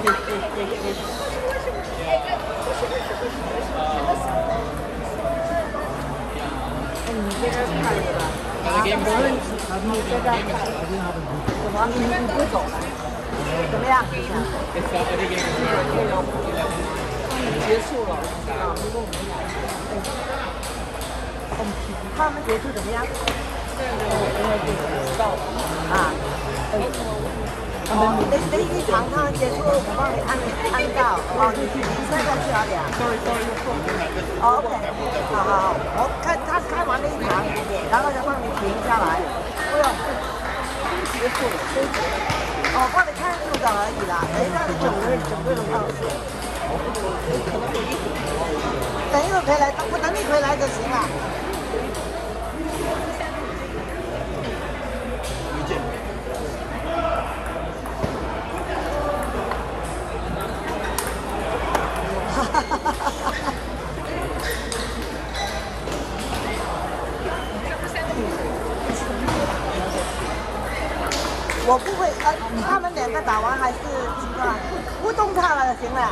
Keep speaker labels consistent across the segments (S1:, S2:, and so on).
S1: 你这边看是吧？啊，没问题。你这边看，怎么你你不走？怎么样？结束了啊！如果我们俩，他们结束怎么样？啊，哦，你你你尝尝结束，我帮你按按到。哦，你你现在去哪里啊哦？OK，好好好，我看他开完那一场，然后就帮你停下来，不用，结束，结束。哦，帮你看入稿而已啦，等一下整个整个的告诉。等一会儿回来，等我等你回来就行了。我不会，呃，他们两个打完还是几个？不动他了行了。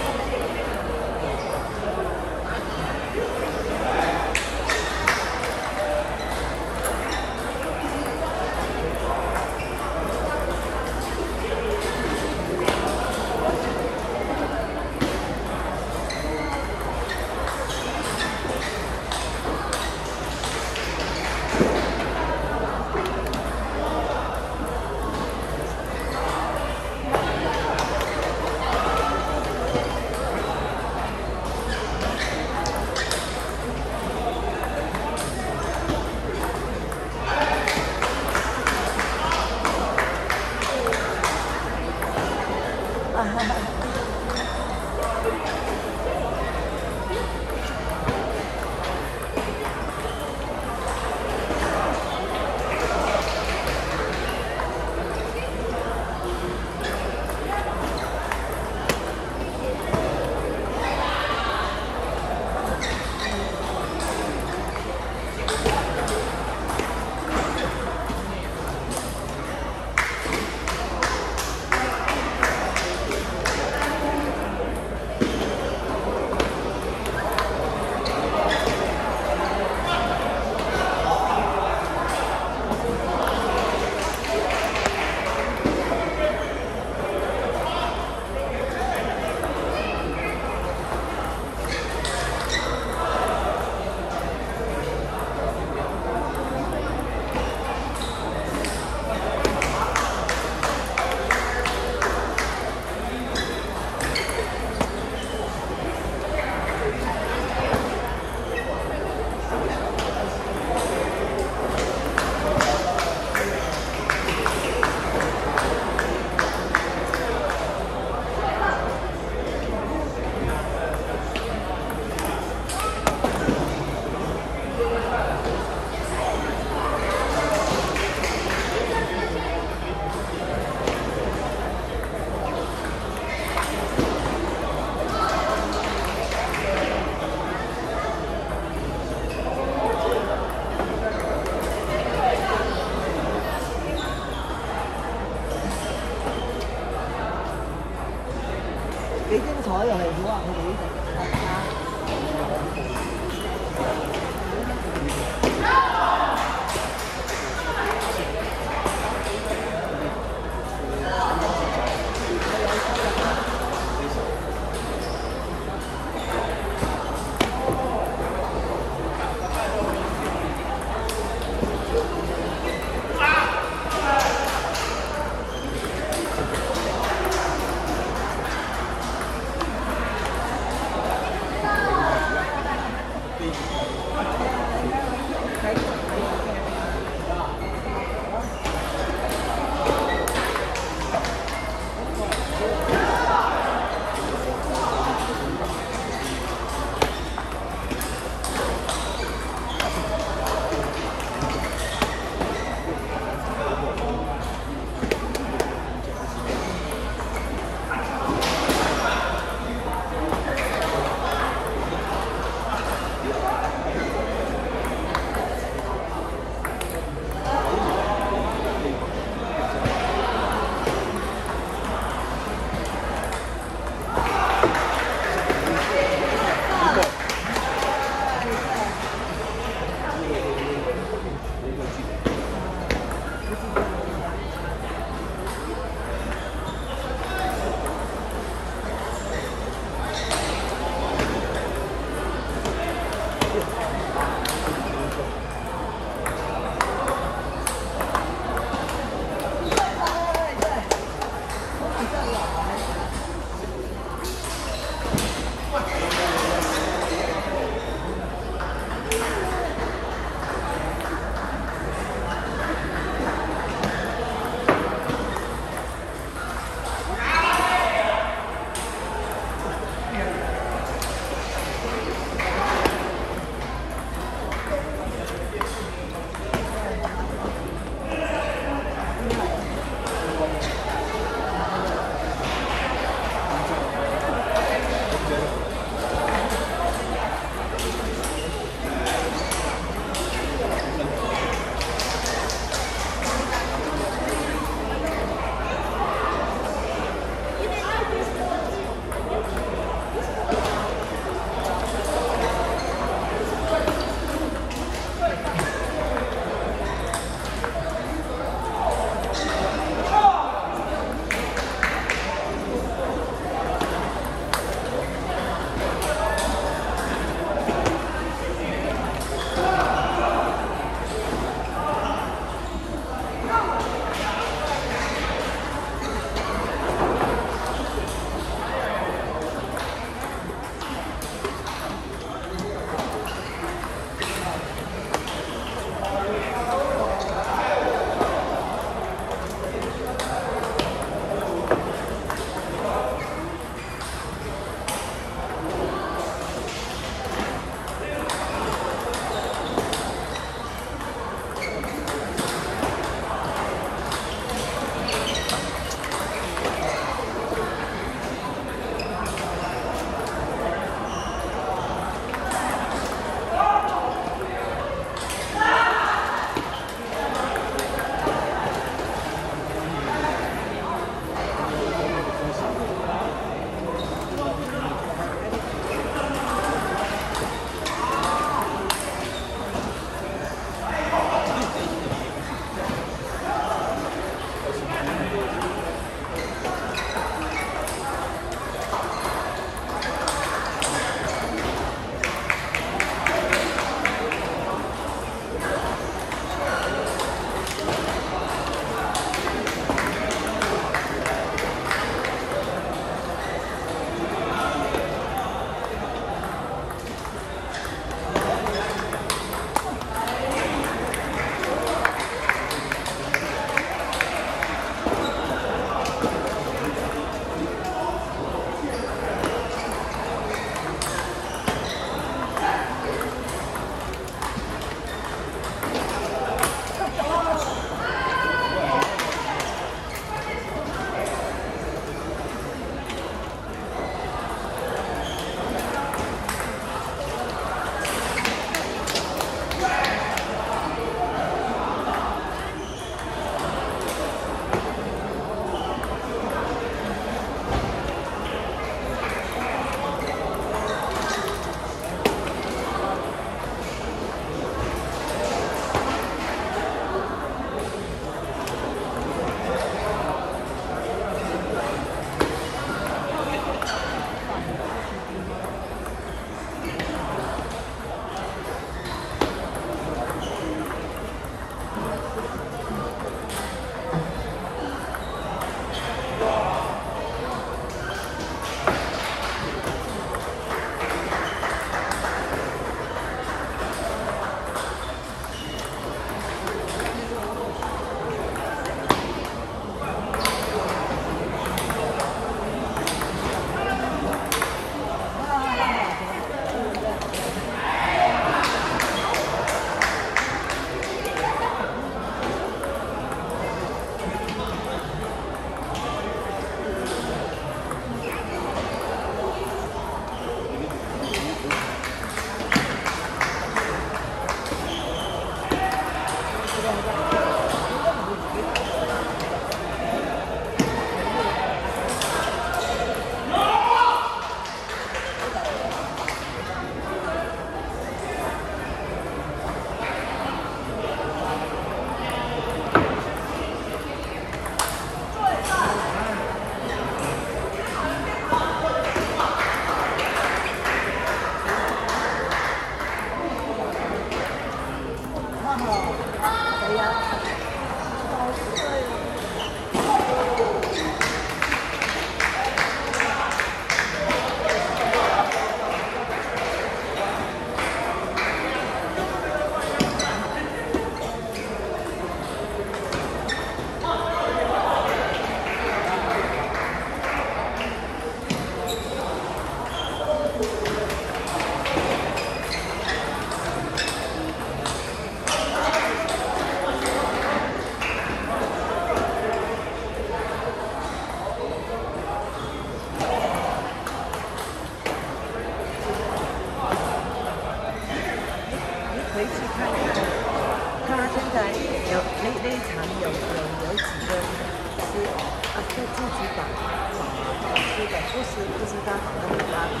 S1: 不是不是刚好能拉开，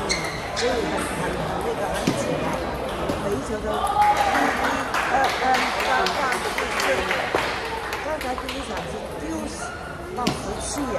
S1: 嗯，所以很很很那个很紧，每一球都一一二三三四，刚才第一场是丢十到十七呀。